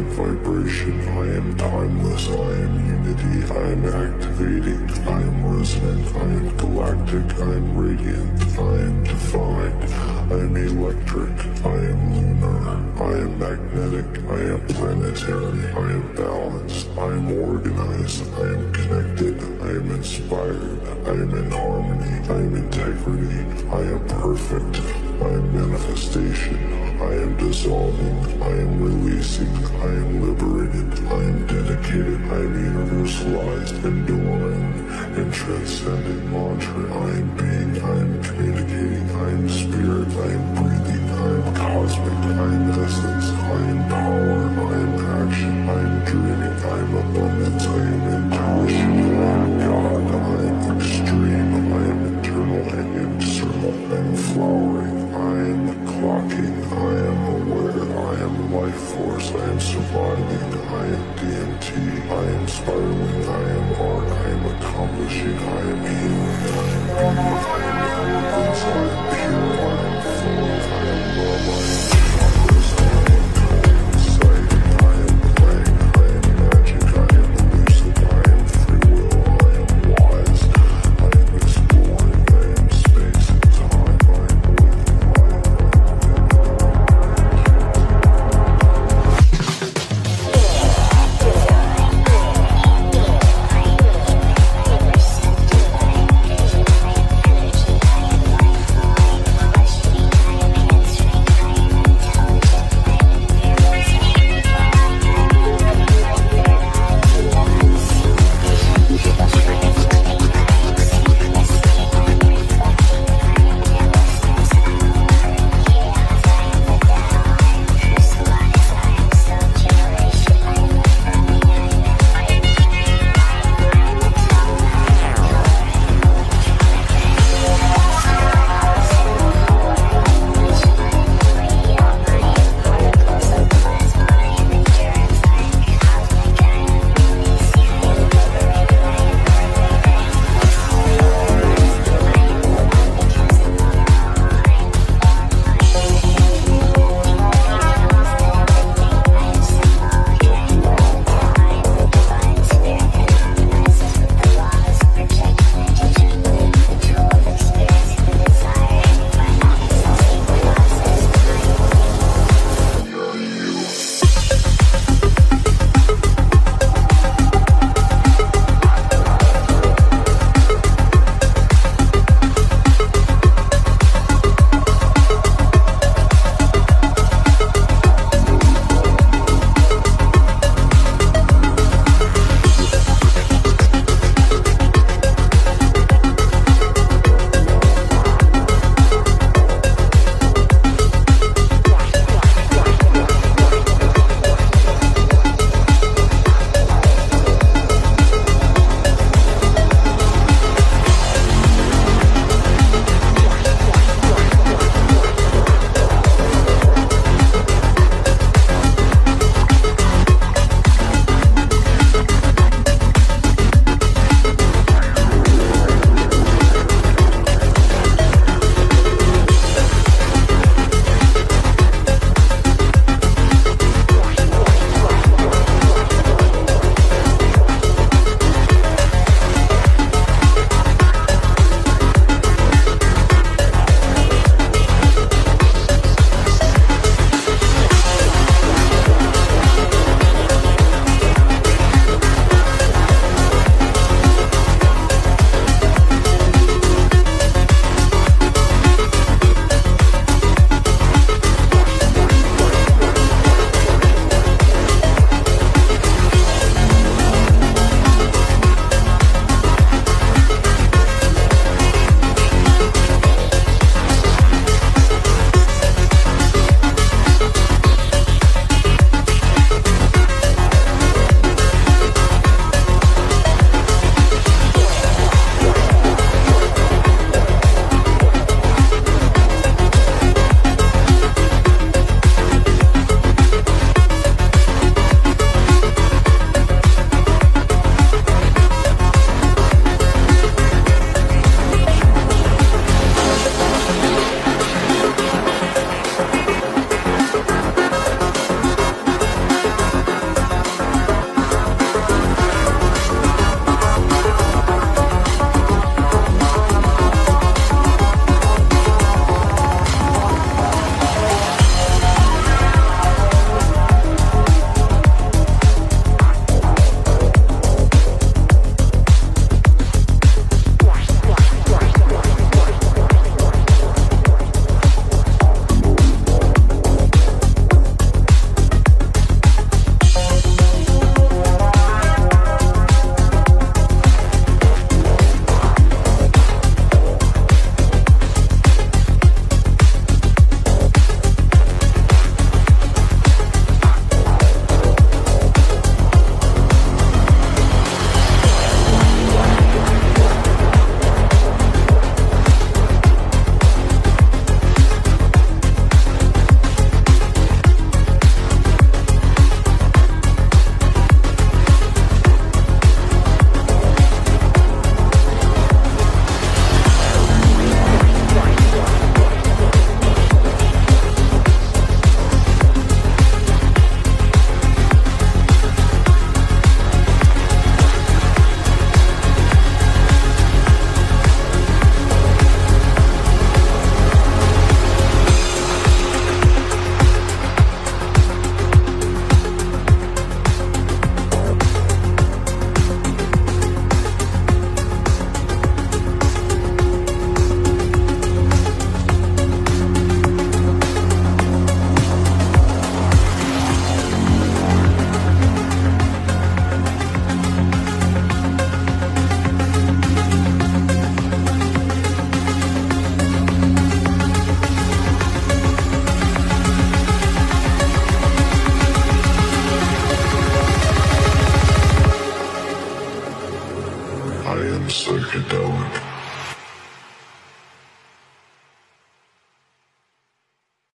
am vibration, I am timeless, I am unity, I am activating, I am resonant, I am galactic, I am radiant, I am divine, I am electric, I am lunar, I am magnetic, I am planetary, I am balanced, I am organized, I am connected, I am inspired, I am in harmony, I am integrity, I am perfect, I am manifestation, I am dissolving, I am releasing, I am liberated, I am dedicated, I am universalized, enduring, and transcendent mantra. I am being, I am communicating, I am spirit, I am breathing, I am cosmic, I am essence, I am power, I am action, I am dreaming, I am spiraling, I am art, I am accomplishing, I am healing, I am I am pure, Psychedelic.